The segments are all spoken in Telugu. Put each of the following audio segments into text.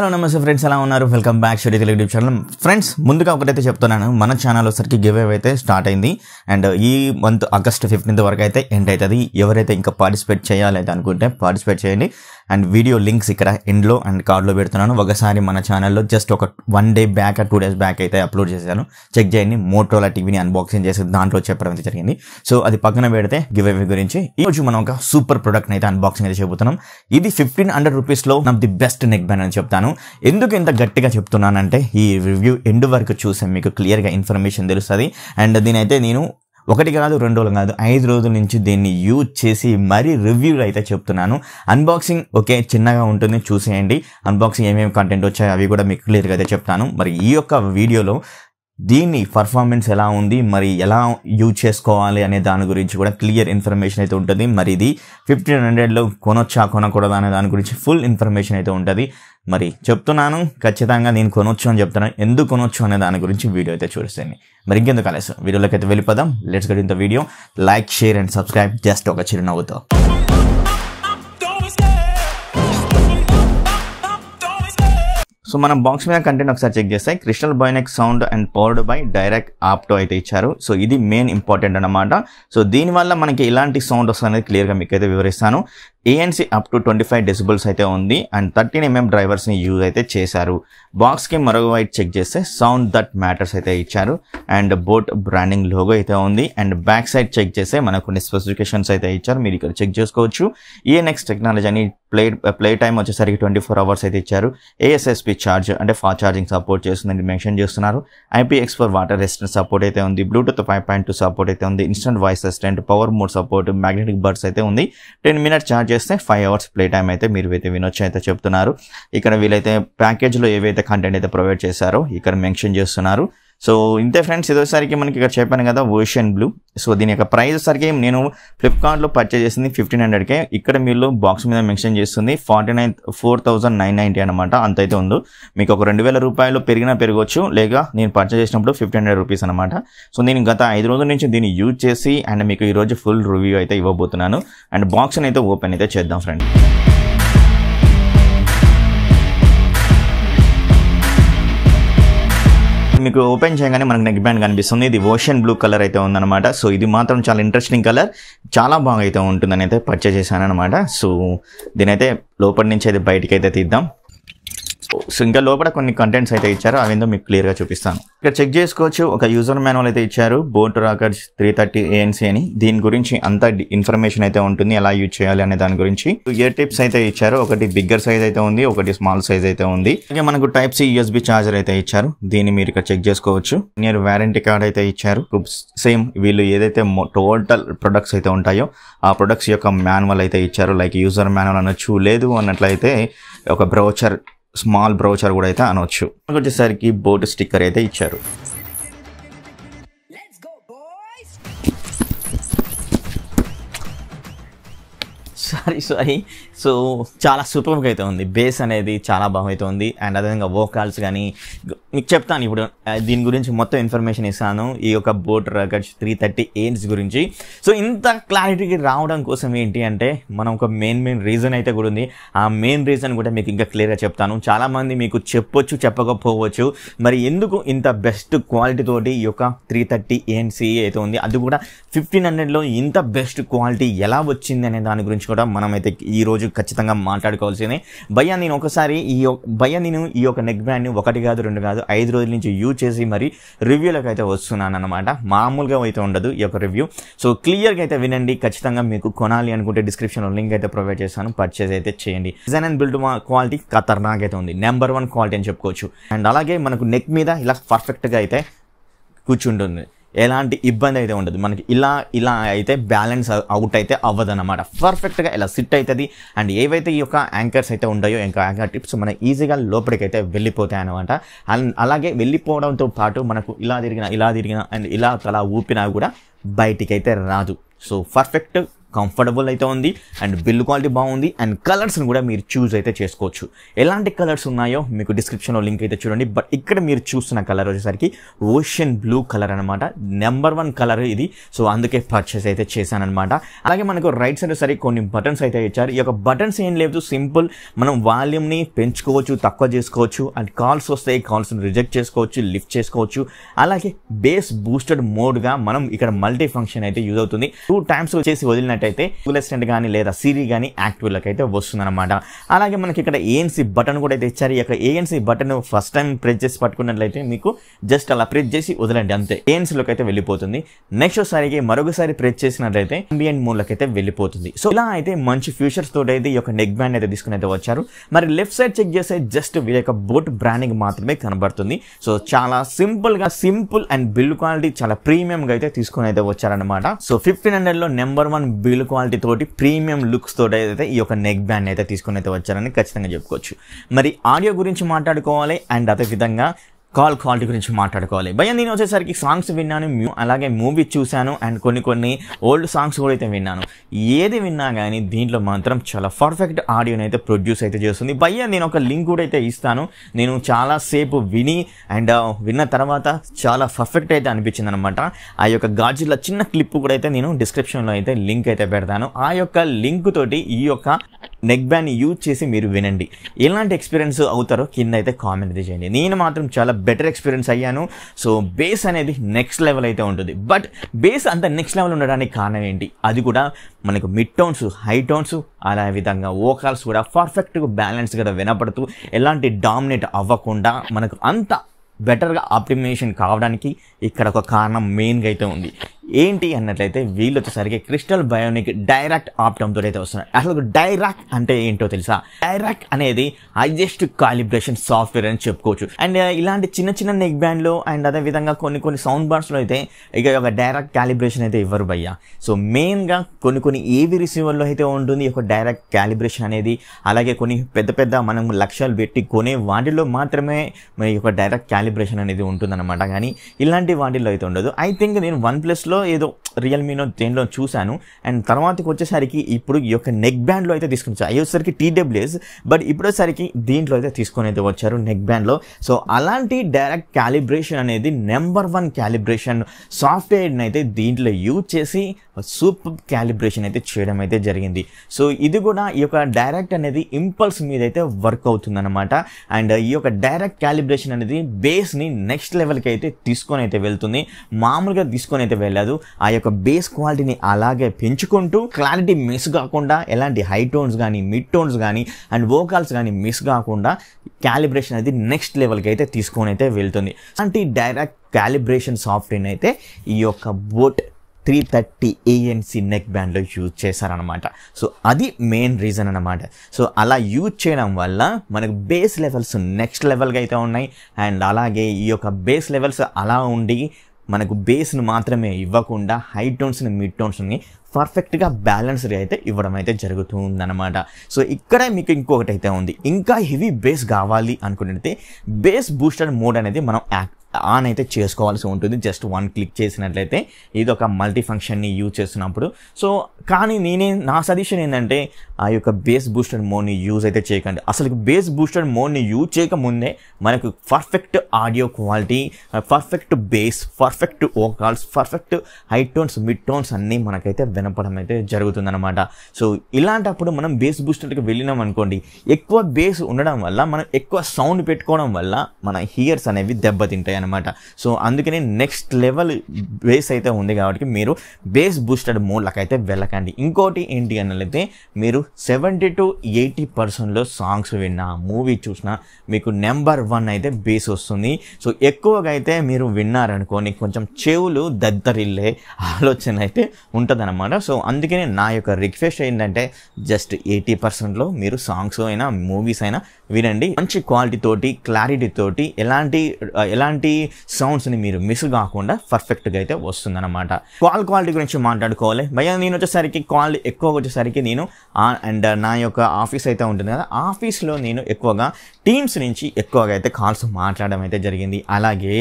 హలో నమస్తే ఫ్రెండ్స్ ఎలా ఉన్నారు? వెల్కమ్ బ్యాక్ షెడ్యూ తెలుగు యూట్యూబ్ ఛానల్. ఫ్రెండ్స్ ముందుగా ఒకటైతే చెప్తున్నాను మన ఛానల్ వచ్చరికి గివ్ అవే అయితే స్టార్ట్ అయింది. అండ్ ఈ మంత్ ఆగస్ట్ ఫిఫ్టీన్త్ వరకు అయితే ఎండ్ అవుతుంది. ఎవరైతే ఇంకా పార్టిసిపేట్ చేయాలి అయితే అనుకుంటే పార్టిసిపేట్ చేయండి. అండ్ వీడియో లింక్స్ ఇక్కడ ఎండ్లో అండ్ కార్డ్లో పెడుతున్నాను. ఒకసారి మన ఛానల్లో జస్ట్ ఒక one day back two days back అయితే అప్లోడ్ చేశాను. చెక్ చేయండి. మోటోలా టీవీని అన్బాక్సింగ్ చేసి దాంట్లో చెప్పడం అయితే జరిగింది. సో అది పక్కన పెడితే గివ్ అవే గురించి ఈ రోజు మనం ఒక సూపర్ ప్రొడక్ట్ అయితే అన్బాక్సింగ్ అయితే చెబుతున్నాం ఇది ఫిఫ్టీన్ హండ్రెడ్ రూపీస్లో నా ది బెస్ట్ నెక్ బ్యాండ్ అని చెప్తాను. ఎందుకు ఇంత గట్టిగా చెప్తున్నానంటే ఈ రివ్యూ ఎండ్ వరకు చూసే మీకు క్లియర్గా ఇన్ఫర్మేషన్ తెలుస్తుంది. అండ్ దీనైతే నేను ఒకటి కాదు రెండు రోజులు కాదు ఐదు రోజుల నుంచి దీన్ని యూజ్ చేసి మరీ రివ్యూలు అయితే చెప్తున్నాను. అన్బాక్సింగ్ ఓకే చిన్నగా ఉంటుంది. చూసేయండి. అన్బాక్సింగ్ ఏమేమి కంటెంట్ వచ్చాయో అవి కూడా మీకు క్లియర్గా అయితే చెప్తాను. మరి ఈ యొక్క వీడియోలో దీన్ని పర్ఫార్మెన్స్ ఎలా ఉంది? మరి ఎలా యూజ్ చేసుకోవాలి అనే దాని గురించి కూడా క్లియర్ ఇన్ఫర్మేషన్ అయితే ఉంటుంది. మరి ఇది ఫిఫ్టీన్ హండ్రెడ్లో కొనొచ్చా కొనకూడదా అనే దాని గురించి ఫుల్ ఇన్ఫర్మేషన్ అయితే ఉంటుంది. మరి చెప్తున్నాను ఖచ్చితంగా నేను కొనొచ్చు అని చెప్తున్నాను ఎందుకు కొనొచ్చు అనే దాని గురించి వీడియో అయితే చూస్తాను మరి ఇంకెందుకు ఆలస్యం? వీడియోలోకి అయితే వెళ్ళిపోదాం. లెట్స్ గట్ ఇంత video like share and subscribe just ఒక చిరునవ్వుతో సో మనం బాక్స్ మీద కంటెంట్ ఒకసారి చెక్ చేస్తే crystal bionic sound and powered by Dirac Opteo అయితే ఇచ్చారు. సో ఇది మెయిన్ ఇంపార్టెంట్ అనమాట సో దీనివల్ల మనకి ఎలాంటి సౌండ్ వస్తుంది అనేది క్లియర్గా మీకు అయితే వివరిస్తాను. ANC up to twenty five decibels అయితే ఉంది అండ్ థర్టీన్ ఎంఎం డ్రైవర్స్ని యూజ్ అయితే చేశారు. బాక్స్కి మరొక వైట్ చెక్ చేస్తే సౌండ్ దట్ మ్యాటర్స్ అయితే ఇచ్చారు. అండ్ బోట్ బ్రాండింగ్ లోగో అయితే ఉంది. అండ్ బ్యాక్ సైడ్ చెక్ చేస్తే మనకు కొన్ని స్పెసిఫికేషన్స్ అయితే ఇచ్చారు. మీరు ఇక్కడ చెక్ చేసుకోవచ్చు. ఈఎన్ఎక్స్ టెక్నాలజీ అని ప్లే ప్లే టైం వచ్చేసరికి ట్వంటీ ఫోర్ అవర్స్ అయితే ఇచ్చారు. ఏఎస్ఎస్పి ఛార్జ్ అంటే ఫాస్ట్ ఛార్జింగ్ సపోర్ట్ చేస్తుందని మెన్షన్ చేస్తున్నారు. IPX for water resistant support అయితే ఉంది. Bluetooth five point two support అయితే ఉంది. Instant voice assistant power mode support magnetic buds అయితే ఉంది. టెన్ మినిట్స్ ఛార్జ్ చేస్తే ఫైవ్ అవర్స్ ప్లే టైం అయితే మీరు అయితే వినొచ్చు అయితే చెప్తున్నారు. ఇక్కడ వీలైతే ప్యాకేజ్లో ఏవైతే కంటెంట్ అయితే ప్రొవైడ్ చేశారో ఇక్కడ మెన్షన్ చేస్తున్నారు. సో ఇంతే ఫ్రెండ్స్ ఇదోసరికి మనకి ఇక్కడ చెప్పాను కదా ఓషన్ బ్లూ సో దీని యొక్క ప్రైస్ సరికి నేను ఫ్లిప్కార్ట్లో పర్చేజ్ చేసింది ఫిఫ్టీన్ హండ్రెడ్కే ఇక్కడ మీరు బాక్స్ మీద మెన్షన్ చేస్తుంది forty nine four thousand nine ninety అనమాట అంత అయితే ఉందో. మీకు ఒక రెండు వేల రూపాయలు పెరిగినా పెరగవచ్చు లేక నేను పర్చేజ్ చేసినప్పుడు ఫిఫ్టీన్ హండ్రెడ్ రూపీస్ అనమాట సో నేను గత ఐదు రోజుల నుంచి దీన్ని యూజ్ చేసి అండ్ మీకు ఈరోజు ఫుల్ రివ్యూ అయితే ఇవ్వబోతున్నాను. అండ్ బాక్స్ని అయితే ఓపెన్ అయితే చేద్దాం ఫ్రెండ్ మీకు ఓపెన్ చేయగానే మనకు నెక్ బ్యాండ్ కనిపిస్తుంది. ఇది ఓషన్ బ్లూ కలర్ అయితే ఉందన్నమాట. సో ఇది మాత్రం చాలా ఇంట్రెస్టింగ్ కలర్ చాలా బాగా అయితే ఉంటుందని అయితే పర్చేస్ చేశాను అనమాట సో దీనైతే లోపల నుంచి అయితే బయటకి అయితే తీద్దాం. సో ఇంకా లోపల కొన్ని కంటెంట్స్ అయితే ఇచ్చారు. అవేందో మీకు క్లియర్గా చూపిస్తాను. ఇక్కడ చెక్ చేసుకోవచ్చు. ఒక యూజర్ మాన్యువల్ అయితే ఇచ్చారు. BoAt Rockerz three thirty ANC అని. దీని గురించి అంత ఇన్ఫర్మేషన్ అయితే ఉంటుంది. ఎలా యూజ్ చేయాలి అనే దాని గురించి. ఏ టిప్స్ అయితే ఇచ్చారు. ఒకటి బిగ్గర్ సైజ్ అయితే ఉంది. ఒకటి స్మాల్ సైజ్ అయితే ఉంది. అలాగే మనకు టైప్ సి యూఎస్బి చార్జర్ అయితే ఇచ్చారు. దీన్ని మీరు ఇక్కడ చెక్ చేసుకోవచ్చు. నియర్ వారంటీ కార్డ్ అయితే ఇచ్చారు. సేమ్ వీళ్ళు ఏదైతే టోటల్ ప్రొడక్ట్స్ అయితే ఉంటాయో ఆ ప్రొడక్ట్స్ యొక్క మాన్యువల్ అయితే ఇచ్చారు. లైక్ యూజర్ మాన్యువల్ అనొచ్చు లేదు అన్నట్లయితే ఒక బ్రౌచర్ స్మాల్ బ్రౌచర్ కూడా అయితే అనవచ్చు వచ్చేసరికి బోర్డు స్టిక్కర్ అయితే ఇచ్చారు. సారీ సారీ సో చాలా సూపర్గా అయితే ఉంది. బేస్ అనేది చాలా బాగా అయితే ఉంది. అండ్ అదేవిధంగా వోకాల్స్ కానీ మీకు చెప్తాను ఇప్పుడు దీని గురించి మొత్తం ఇన్ఫర్మేషన్ ఇస్తాను. ఈ యొక్క బోట్ రకడ్స్ త్రీ థర్టీ ఎయిట్స్ గురించి. సో ఇంత క్లారిటీకి రావడం కోసం ఏంటి అంటే మనం ఒక మెయిన్ మెయిన్ రీజన్ అయితే కూడా ఉంది. ఆ మెయిన్ రీజన్ కూడా మీకు ఇంకా క్లియర్గా చెప్తాను. చాలామంది మీకు చెప్పొచ్చు చెప్పకపోవచ్చు. మరి ఎందుకు ఇంత బెస్ట్ క్వాలిటీ తోటి ఈ యొక్క త్రీ థర్టీ ఏఎన్సీ అయితే ఉంది? అది కూడా ఫిఫ్టీన్ హండ్రెడ్లో ఇంత బెస్ట్ క్వాలిటీ ఎలా వచ్చింది అనే దాని గురించి కూడా మనమైతే ఈరోజు ఈ రోజు ఖచ్చితంగా మాట్లాడుకోవాల్సిందే. భయ్యా నేను ఒకసారి ఈ యొక్క- భయ్యా నేను ఈ యొక్క నెక్ బ్యాండ్ని ఒకటి కాదు రెండు కాదు ఐదు రోజుల నుంచి యూజ్ చేసి మరి రివ్యూలకు అయితే వస్తున్నాను అనమాట మామూలుగా అయితే ఉండదు ఈ యొక్క రివ్యూ సో క్లియర్గా అయితే వినండి. ఖచ్చితంగా మీకు కొనాలి అనుకుంటే డిస్క్రిప్షన్లో లింక్ అయితే ప్రొవైడ్ చేస్తాను. పర్చేస్ అయితే చేయండి. డిజైన్ అండ్ బిల్డ్ క్వాలిటీ ఖతర్నాక్ అయితే ఉంది. నెంబర్ వన్ క్వాలిటీ అని చెప్పుకోవచ్చు. అండ్ అలాగే మనకు నెక్ మీద ఇలా పర్ఫెక్ట్గా అయితే కూర్చుంటుంది. ఎలాంటి ఇబ్బంది అయితే ఉండదు. మనకి ఇలా ఇలా అయితే బ్యాలెన్స్ అవుట్ అయితే అవ్వదు అనమాట పర్ఫెక్ట్గా ఇలా సిట్ అవుతుంది అండ్ ఏవైతే ఈ యొక్క యాంకర్స్ అయితే ఉంటాయో ఇంకా యాంకర్ టిప్స్ మన ఈజీగా లోపలికి అయితే వెళ్ళిపోతాయి అనమాట అండ్ అలాగే వెళ్ళిపోవడంతో పాటు మనకు ఇలా తిరిగిన ఇలా తిరిగిన అండ్ ఇలా అలా ఊపినా కూడా బయటికి అయితే రాదు. సో పర్ఫెక్ట్ కంఫర్టబుల్ అయితే ఉంది అండ్ బిల్డ్ క్వాలిటీ బాగుంది అండ్ కలర్స్ని కూడా మీరు చూస్ అయితే చేసుకోవచ్చు. ఎలాంటి కలర్స్ ఉన్నాయో మీకు డిస్క్రిప్షన్లో లింక్ అయితే చూడండి. బట్ ఇక్కడ మీరు చూస్తున్న కలర్ వచ్చేసరికి ఓషన్ బ్లూ కలర్ అనమాట నెంబర్ వన్ కలర్ ఇది. సో అందుకే పర్చేస్ అయితే చేశాను అనమాట అలాగే మనకు రైట్ సైడ్ సరే కొన్ని బటన్స్ అయితే ఇచ్చారు. ఈ యొక్క బటన్స్ ఏం లేదు సింపుల్ మనం వాల్యూమ్ని పెంచుకోవచ్చు తక్కువ చేసుకోవచ్చు అండ్ కాల్స్ వస్తాయి. కాల్స్ని రిజెక్ట్ చేసుకోవచ్చు లిఫ్ట్ చేసుకోవచ్చు. అలాగే బేస్ బూస్టెడ్ మోడ్గా మనం ఇక్కడ మల్టీ ఫంక్షన్ అయితే యూజ్ అవుతుంది. టూ టైమ్స్ చేసి అయితే గూగుల్ అసిస్టెంట్ కానీ లేదా సిరి కానీ యాక్టివ్లోకి అయితే వస్తుంది అనమాట అలాగే మనకి ఇక్కడ ఏఎన్సీ బటన్ కూడా అయితే ఇచ్చారు. ఈ యొక్క ANC button first time press చేసి పట్టుకున్నట్లయితే మీకు జస్ట్ అలా ప్రెస్ చేసి వదలండి అంతే. ఏఎన్సీలోకి అయితే వెళ్ళిపోతుంది. నెక్స్ట్ ఒకసారికి మరొకసారి ప్రెస్ చేసినట్లయితే అంబియంట్ మోడ్లోకి అయితే వెళ్ళిపోతుంది. సో ఇలా అయితే మంచి ఫ్యూచర్స్ తోటి అయితే ఈ యొక్క నెక్ బ్యాండ్ అయితే తీసుకుని అయితే వచ్చారు. మరి లెఫ్ట్ సైడ్ చెక్ చేస్తే జస్ట్ వీళ్ళ యొక్క బోట్ బ్రాండింగ్ మాత్రమే కనబడుతుంది. సో చాలా సింపుల్గా సింపుల్ అండ్ బిల్డ్ క్వాలిటీ చాలా ప్రీమియం గా అయితే తీసుకుని అయితే వచ్చారనమాట సో ఫిఫ్టీన్ హండ్రెడ్లో నెంబర్ వన్ బిల్డ్ క్వాలిటీ తోటి ప్రీమియం లుక్స్ తోటి అయితే ఈ యొక్క నెక్ బ్యాండ్ అయితే తీసుకుని అయితే వచ్చారని ఖచ్చితంగా చెప్పుకోవచ్చు. మరి ఆడియో గురించి మాట్లాడుకోవాలి అండ్ అదే విధంగా కాల్ క్వాలిటీ గురించి మాట్లాడుకోవాలి. భయ నేను వచ్చేసరికి సాంగ్స్ విన్నాను అలాగే మూవీ చూశాను అండ్ కొన్ని కొన్ని ఓల్డ్ సాంగ్స్ కూడా అయితే విన్నాను. ఏది విన్నా కానీ దీంట్లో మాత్రం చాలా పర్ఫెక్ట్ ఆడియోని అయితే ప్రొడ్యూస్ అయితే చేస్తుంది. భయ్య నేను ఒక లింక్ కూడా అయితే ఇస్తాను. నేను చాలా సేపు విని అండ్ uh, విన్న తర్వాత చాలా పర్ఫెక్ట్ అయితే అనిపించింది అనమాట ఆ యొక్క గాజుల చిన్న క్లిప్ కూడా అయితే నేను డిస్క్రిప్షన్లో అయితే లింక్ అయితే పెడతాను. ఆ యొక్క లింక్ తోటి ఈ యొక్క నెక్ బ్యాండ్ యూజ్ చేసి మీరు వినండి. ఎలాంటి ఎక్స్పీరియన్స్ అవుతారో కింద అయితే కామెంట్ అయితే చేయండి. నేను మాత్రం చాలా బెటర్ ఎక్స్పీరియన్స్ అయ్యాను. సో బేస్ అనేది నెక్స్ట్ లెవెల్ అయితే ఉంటుంది. బట్ బేస్ అంత నెక్స్ట్ లెవెల్ ఉండడానికి కారణం ఏంటి? అది కూడా మనకు మిడ్ టోన్స్ హై టోన్స్ అలా విధంగా ఓకాల్స్ కూడా పర్ఫెక్ట్గా బ్యాలెన్స్గా వినపడుతూ ఎలాంటి డామినేట్ అవ్వకుండా మనకు అంత బెటర్గా ఆప్టిమేషన్ కావడానికి ఇక్కడ ఒక కారణం మెయిన్గా అయితే ఉంది. ఏంటి అన్నట్లయితే వీళ్ళు వచ్చేసరికి క్రిస్టల్ బయోనిక్ డైరెక్ట్ ఆప్టమ్ అయితే వస్తున్నారు అసలు డైరాక్ట్ అంటే ఏంటో తెలుసా? డైరాక్ట్ అనేది హైయెస్ట్ కాలిబ్రేషన్ సాఫ్ట్వేర్ అని చెప్పుకోవచ్చు. అండ్ ఇలాంటి చిన్న చిన్న నెక్ బ్యాండ్లో అండ్ అదే విధంగా కొన్ని కొన్ని సౌండ్ బార్స్లో అయితే ఇక ఒక డైరెక్ట్ కాలిబ్రేషన్ అయితే ఇవ్వరు భయ్య. సో మెయిన్గా కొన్ని కొన్ని ఏవి రిసీవర్లో అయితే ఉంటుంది ఒక డైరెక్ట్ కాలిబ్రేషన్ అనేది అలాగే కొన్ని పెద్ద పెద్ద మనం లక్ష్యాలు పెట్టి కొనే వాటిలో మాత్రమే ఈ యొక్క డైరెక్ట్ సెలబ్రేషన్ అనేది ఉంటుందన్నమాట. కానీ ఇలాంటి వాటిల్లో అయితే ఉండదు. ఐ థింక్ నేను వన్ ప్లస్లో ఏదో రియల్మీలో దేనిలో చూశాను. అండ్ తర్వాతకి వచ్చేసరికి ఇప్పుడు ఈ యొక్క నెక్ బ్యాండ్లో అయితే తీసుకుని వచ్చారు. అయ్యేసరికి టీడబ్ల్యూఎస్ బట్ ఇప్పుడేసరికి దీంట్లో అయితే తీసుకొని అయితే వచ్చారు నెక్ బ్యాండ్లో సో అలాంటి డైరెక్ట్ క్యాలిబ్రేషన్ అనేది నెంబర్ వన్ క్యాలిబ్రేషన్ సాఫ్ట్వేర్ని అయితే దీంట్లో యూజ్ చేసి సూపర్ క్యాలిబ్రేషన్ అయితే చేయడం అయితే జరిగింది. సో ఇది కూడా ఈ యొక్క డైరెక్ట్ అనేది ఇంపల్స్ మీద అయితే వర్క్ అవుతుందన్నమాట. అండ్ ఈ యొక్క డైరెక్ట్ క్యాలిబ్రేషన్ అనేది బేస్ని నెక్స్ట్ లెవెల్కి అయితే తీసుకొని అయితే వెళ్తుంది. మామూలుగా తీసుకొని అయితే వెళ్ళదు. ఆ యొక్క బేస్ క్వాలిటీని అలాగే పెంచుకుంటూ క్లారిటీ మిస్ కాకుండా ఎలాంటి హై టోన్స్ కానీ మిడ్ టోన్స్ కానీ అండ్ వోకాల్స్ కానీ మిస్ కాకుండా క్యాలిబ్రేషన్ అనేది నెక్స్ట్ లెవెల్కి అయితే తీసుకొని అయితే వెళ్తుంది. అంటే డైరెక్ట్ క్యాలిబ్రేషన్ సాఫ్ట్వేర్ అయితే ఈ యొక్క boAt three thirty ANC neck బ్యాండ్లో యూజ్ చేశారనమాట సో అది మెయిన్ రీజన్ అనమాట సో అలా యూజ్ చేయడం వల్ల మనకు బేస్ లెవెల్స్ నెక్స్ట్ లెవెల్గా అయితే ఉన్నాయి. అండ్ అలాగే ఈ యొక్క బేస్ లెవెల్స్ అలా ఉండి మనకు బేస్ను మాత్రమే ఇవ్వకుండా హై టోన్స్ని మిడ్ టోన్స్ని పర్ఫెక్ట్గా బ్యాలెన్స్డ్ అయితే ఇవ్వడం అయితే జరుగుతుందన్నమాట. సో ఇక్కడ మీకు ఇంకొకటి అయితే ఉంది. ఇంకా హెవీ బేస్ కావాలి అనుకుంటే బేస్ బూస్టర్ మోడ్ అనేది మనం యాక్ట్ ఆన్ అయితే చేసుకోవాల్సి ఉంటుంది. జస్ట్ వన్ క్లిక్ చేసినట్లయితే ఇది ఒక మల్టీ ఫంక్షన్ని యూజ్ చేస్తున్నప్పుడు. సో కానీ నేనే నా సజెషన్ ఏంటంటే ఆ యొక్క బేస్ బూస్టర్ మోడ్ని యూజ్ అయితే చేయకండి. అసలు బేస్ బూస్టర్ మోడ్ని యూజ్ చేయకముందే మనకు perfect audio quality perfect bass perfect vocals perfect high tones mid tones అన్నీ మనకైతే వినపడం అయితే జరుగుతుందన్నమాట. సో ఇలాంటప్పుడు మనం బేస్ బూస్టర్కి వెళ్ళినాం అనుకోండి ఎక్కువ బేస్ ఉండడం వల్ల మనం ఎక్కువ సౌండ్ పెట్టుకోవడం వల్ల మన హియర్స్ అనేవి దెబ్బతింటాయి అనమాట సో అందుకనే నెక్స్ట్ లెవెల్ బేస్ అయితే ఉంది కాబట్టి మీరు బేస్ బూస్టెడ్ మోడ్లకు అయితే వెళ్ళకండి. ఇంకోటి ఏంటి అన్నట్లయితే మీరు సెవెంటీ టు ఎయిటీ పర్సెంట్లో సాంగ్స్ విన్నా మూవీ చూసినా మీకు నెంబర్ వన్ అయితే బేస్ వస్తుంది. సో ఎక్కువగా అయితే మీరు విన్నారనుకోని కొంచెం చెవులు దద్దరిల్లే ఆలోచన అయితే ఉంటుందన్నమాట. సో అందుకనే నా యొక్క రిక్వెస్ట్ ఏంటంటే జస్ట్ ఎయిటీ పర్సెంట్లో మీరు సాంగ్స్ అయినా మూవీస్ అయినా వినండి. మంచి క్వాలిటీ తోటి క్లారిటీ తోటి ఎలాంటి ఎలాంటి సౌండ్స్ని మీరు మిస్ కాకుండా పర్ఫెక్ట్గా అయితే వస్తుందన్నమాట. కాల్ క్వాలిటీ గురించి మాట్లాడుకోవాలి. భయ నేను వచ్చేసరికి కాల్ ఎక్కువ వచ్చేసరికి నేను అండ్ నా యొక్క ఆఫీస్ అయితే ఉంటుంది కదా ఆఫీస్లో నేను ఎక్కువగా టీమ్స్ నుంచి ఎక్కువగా అయితే కాల్స్ మాట్లాడడం అయితే జరిగింది. అలాగే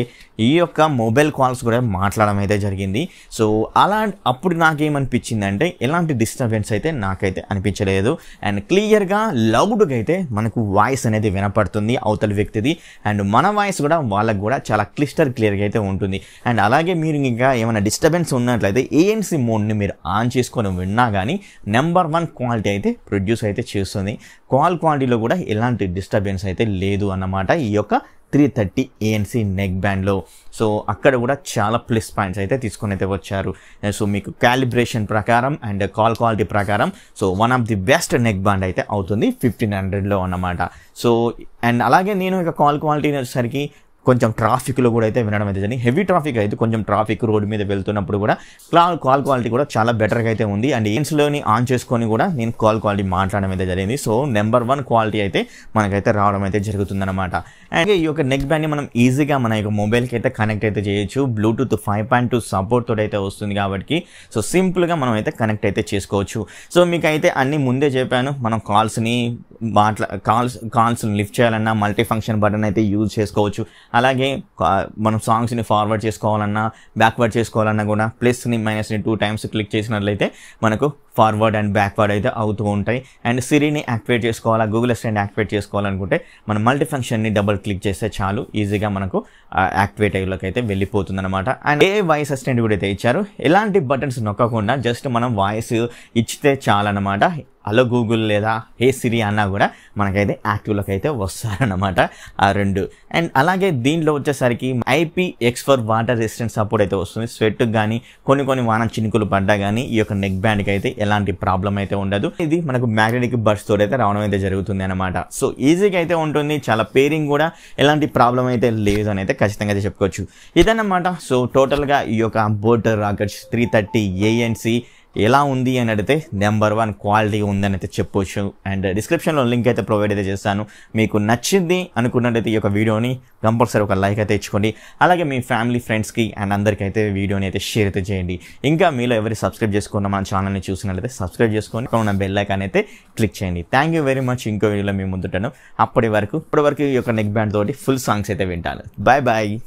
ఈ యొక్క మొబైల్ కాల్స్ కూడా మాట్లాడడం అయితే జరిగింది. సో అలా అప్పుడు నాకేమనిపించింది అనిపించిందంటే ఎలాంటి డిస్టర్బెన్స్ అయితే నాకైతే అనిపించలేదు. అండ్ క్లియర్గా లౌడ్గా అయితే మనకు వాయిస్ అనేది వినపడుతుంది అవతల వ్యక్తిది. అండ్ మన వాయిస్ కూడా వాళ్ళకు కూడా చాలా క్లిస్టర్ క్లియర్గా అయితే ఉంటుంది. అండ్ అలాగే మీరు ఇంకా ఏమైనా డిస్టర్బెన్స్ ఉన్నట్లయితే ఏఎన్సీ మోడ్ని మీరు ఆన్ చేసుకొని విన్నా కానీ నెంబర్ వన్ క్వాలిటీ అయితే ప్రొడ్యూస్ అయితే చేస్తుంది. కాల్ క్వాలిటీలో కూడా ఎలాంటి డిస్టర్బెన్స్ అయితే లేదు అన్నమాట. ఈ యొక్క త్రీ థర్టీ ఏఎన్సీ నెక్ బ్యాండ్లో సో అక్కడ కూడా చాలా ప్లస్ పాయింట్స్ అయితే తీసుకొని అయితే వచ్చారు. సో మీకు క్యాలిబ్రేషన్ ప్రకారం అండ్ కాల్ క్వాలిటీ ప్రకారం so one of the best neckband అయితే అవుతుంది ఫిఫ్టీన్ హండ్రెడ్లో అన్నమాట. సో అండ్ అలాగే నేను ఇక కాల్ క్వాలిటీ వచ్చేసరికి కొంచెం ట్రాఫిక్లో కూడా అయితే వినడం అయితే జరిగింది. హెవీ ట్రాఫిక్ అయితే కొంచెం ట్రాఫిక్ రోడ్ మీద వెళ్తున్నప్పుడు కూడా కాల్ కాల్ క్వాలిటీ కూడా చాలా బెటర్గా అయితే ఉంది. అండ్ ఏన్స్లోని ఆన్ చేసుకొని కూడా నేను కాల్ క్వాలిటీ మాట్లాడడం అయితే జరిగింది. సో నెంబర్ వన్ క్వాలిటీ అయితే మనకైతే రావడం అయితే జరుగుతుందన్నమాట. అండ్ ఈ యొక్క నెక్ బ్యాండ్ని మనం ఈజీగా మన యొక్క మొబైల్కి అయితే కనెక్ట్ అయితే చేయొచ్చు. Bluetooth five point two support తోటి అయితే వస్తుంది కాబట్టి సో సింపుల్గా మనం అయితే కనెక్ట్ అయితే చేసుకోవచ్చు. సో మీకు అయితే అన్ని ముందే చెప్పాను. మనం కాల్స్ని మాట్లా కాల్స్ కాల్స్ లిఫ్ట్ చేయాలన్నా మల్టీ ఫంక్షన్ బటన్ అయితే యూజ్ చేసుకోవచ్చు. అలాగే మనం సాంగ్స్ని ఫార్వర్డ్ చేసుకోవాలన్నా బ్యాక్వర్డ్ చేసుకోవాలన్నా కూడా ప్లస్ని మైనస్ని టూ టైమ్స్ క్లిక్ చేసినట్లయితే మనకు ఫార్వర్డ్ అండ్ బ్యాక్వర్డ్ అయితే అవుతూ ఉంటాయి. అండ్ సిరిని యాక్టివేట్ చేసుకోవాలా గూగుల్ అసిస్టెంట్ యాక్టివేట్ చేసుకోవాలనుకుంటే మనం మల్టీ ఫంక్షన్ని డబుల్ క్లిక్ చేస్తే చాలు ఈజీగా మనకు యాక్టివేట్ అయ్యేలోకి అయితే వెళ్ళిపోతుంది అనమాట అండ్ ఏ వాయిస్ అసిస్టెంట్ కూడా అయితే ఇచ్చారు. ఎలాంటి బటన్స్ నొక్కకుండా జస్ట్ మనం వాయిస్ ఇచ్చితే చాలన్నమాట. హలో గూగుల్ లేదా హే సిరి అన్నా కూడా మనకైతే యాక్టివ్లోకి అయితే వస్తారనమాట ఆ రెండు. అండ్ అలాగే దీంట్లో వచ్చేసరికి IP X for water resistant support అయితే వస్తుంది. స్వెట్ కానీ కొన్ని కొన్ని వాన చినుకులు పడ్డా కానీ ఈ యొక్క నెక్ బ్యాండ్కి అయితే ఎలాంటి ప్రాబ్లం అయితే ఉండదు. ఇది మనకు మ్యాగ్నెటిక్ బర్డ్స్ తోటి అయితే రావడం అయితే జరుగుతుంది అనమాట సో ఈజీగా అయితే ఉంటుంది. చాలా పేరింగ్ కూడా ఎలాంటి ప్రాబ్లం అయితే లేదు అని అయితే ఖచ్చితంగా అయితే చెప్పుకోవచ్చు. ఇదన్నమాట. సో టోటల్గా ఈ యొక్క boAt Rockerz three thirty ANC ఎలా ఉంది అని అడిగితే నెంబర్ వన్ క్వాలిటీ ఉందని అయితే చెప్పొచ్చు. అండ్ డిస్క్రిప్షన్లో లింక్ అయితే ప్రొవైడ్ అయితే చేస్తాను. మీకు నచ్చింది అనుకున్నట్టయితే ఈ యొక్క వీడియోని కంపల్సరీ ఒక లైక్ అయితే ఇచ్చుకోండి అలాగే మీ ఫ్యామిలీ ఫ్రెండ్స్కి అండ్ అందరికీ అయితే వీడియోని అయితే షేర్ అయితే చేయండి. ఇంకా మీలో ఎవరి సబ్స్క్రైబ్ చేసుకున్న మన ఛానల్ని చూసినట్లయితే సబ్స్క్రైబ్ చేసుకొని అక్కడ ఉన్న బెల్ ఐకాన్ అయితే క్లిక్ చేయండి. థ్యాంక్ యూ వెరీ మచ్ ఇంకో వీడియోలో మేము ముందుంటాను. అప్పటి వరకు ఇప్పటి వరకు ఈ యొక్క నెక్ బ్యాండ్ తోటి ఫుల్ సాంగ్స్ అయితే వింటాను. Bye bye